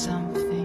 something.